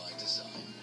by design.